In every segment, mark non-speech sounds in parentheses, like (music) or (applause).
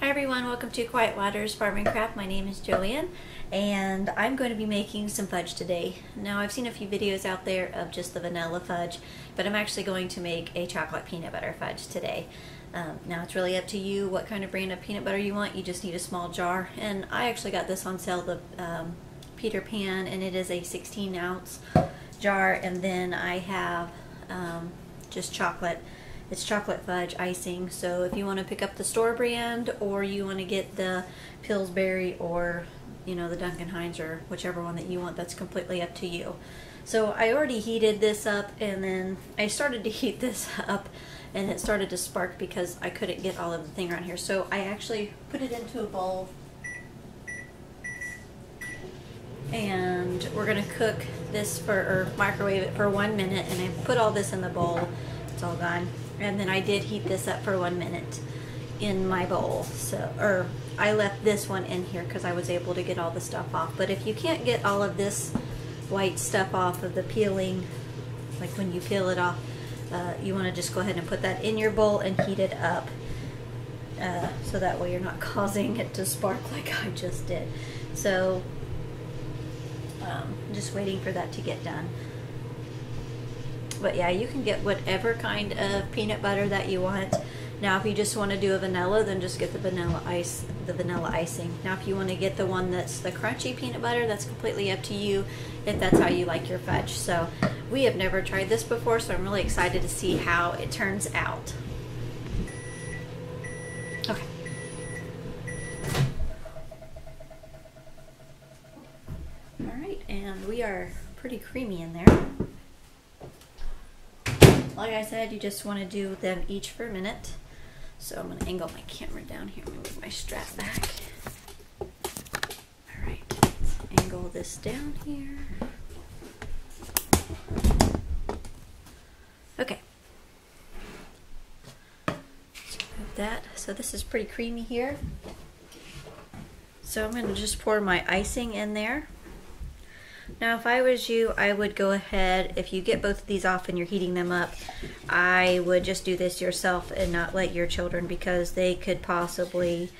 Hi everyone, welcome to Quiet Waters Farm and Craft. My name is Joanne and I'm going to be making some fudge today. Now I've seen a few videos out there of just the vanilla fudge, but I'm actually going to make a chocolate peanut butter fudge today. Um, now it's really up to you what kind of brand of peanut butter you want. You just need a small jar and I actually got this on sale, the um, Peter Pan, and it is a 16 ounce jar and then I have um, just chocolate it's chocolate fudge icing. So if you want to pick up the store brand or you want to get the Pillsbury or you know the Duncan Hines or whichever one that you want, that's completely up to you. So I already heated this up and then I started to (laughs) heat this up and it started to spark because I couldn't get all of the thing around here. So I actually put it into a bowl and we're gonna cook this for or microwave it for one minute and I put all this in the bowl it's all gone and then I did heat this up for one minute in my bowl. So or I left this one in here because I was able to get all the stuff off. But if you can't get all of this white stuff off of the peeling like when you peel it off uh, you want to just go ahead and put that in your bowl and heat it up uh, so that way you're not (laughs) causing it to spark like I just did. So um, just waiting for that to get done but yeah, you can get whatever kind of peanut butter that you want. Now, if you just want to do a vanilla, then just get the vanilla ice, the vanilla icing. Now, if you want to get the one that's the crunchy peanut butter, that's completely up to you if that's how you like your fudge. So, we have never tried this before, so I'm really excited to see how it turns out. Okay. All right, and we are pretty creamy in there. Like I said, you just want to do them each for a minute. So I'm going to angle my camera down here. Move my strap back. Alright, let's angle this down here. Okay. So that. So this is pretty creamy here. So I'm going to just pour my icing in there. Now, if I was you, I would go ahead, if you get both of these off and you're heating them up, I would just do this yourself and not let your children because they could possibly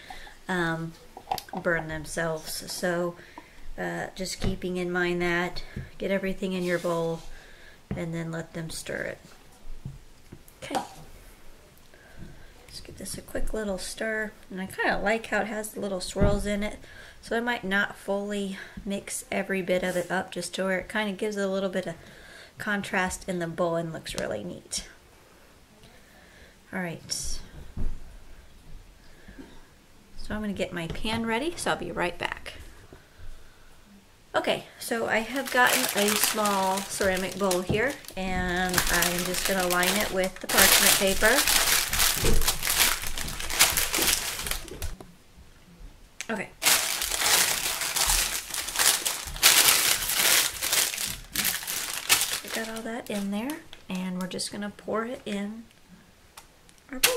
um, burn themselves. So, uh, just keeping in mind that, get everything in your bowl and then let them stir it. Okay. Let's give this a quick little stir. And I kind of like how it has the little swirls in it. So I might not fully mix every bit of it up just to where it kind of gives it a little bit of contrast in the bowl and looks really neat. All right. So I'm going to get my pan ready, so I'll be right back. Okay, so I have gotten a small ceramic bowl here, and I'm just going to line it with the parchment paper. Okay, got all that in there and we're just going to pour it in our bowl.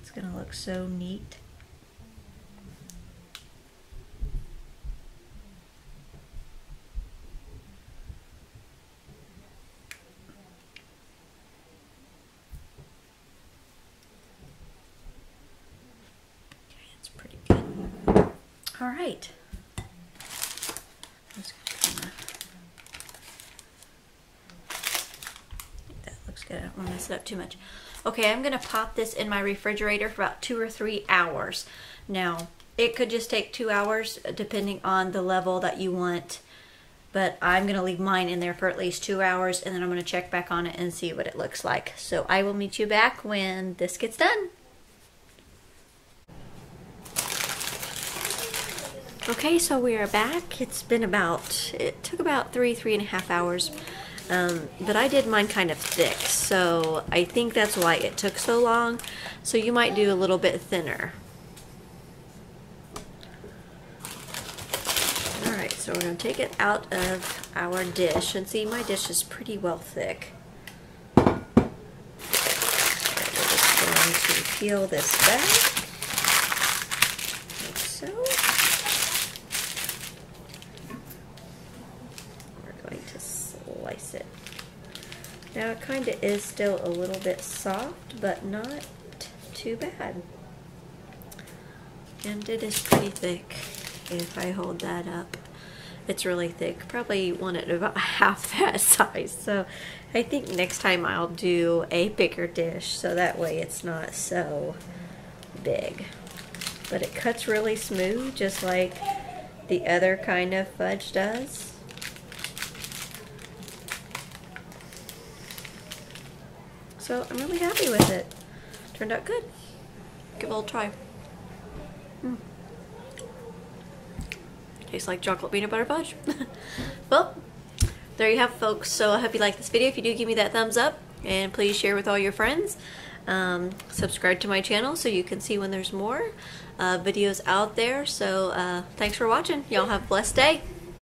It's going to look so neat. All right. That looks good. I don't want to mess it up too much. Okay, I'm going to pop this in my refrigerator for about two or three hours. Now, it could just take two hours uh, depending on the level that you want. But I'm going to leave mine in there for at least two hours and then I'm going to check back on it and see what it looks like. So I will meet you back when this gets done. Okay, so we are back. It's been about, it took about three, three and a half hours. Um, but I did mine kind of thick, so I think that's why it took so long. So you might do a little bit thinner. Alright, so we're going to take it out of our dish. And see, my dish is pretty well thick. we're just going to peel this back. Like so. Taste it. Now it kind of is still a little bit soft, but not too bad. And it is pretty thick if I hold that up. It's really thick. Probably want it about (laughs) half that size. So I think next time I'll do a bigger dish so that way it's not so big. But it cuts really smooth just like the other kind of fudge does. So I'm really happy with it. Turned out good. Give it a little try. Mm. Tastes like chocolate peanut butter fudge. (laughs) well, there you have it, folks. So I hope you like this video. If you do, give me that thumbs up. And please share with all your friends. Um, subscribe to my channel so you can see when there's more uh, videos out there. So uh, thanks for watching. Y'all have a blessed day.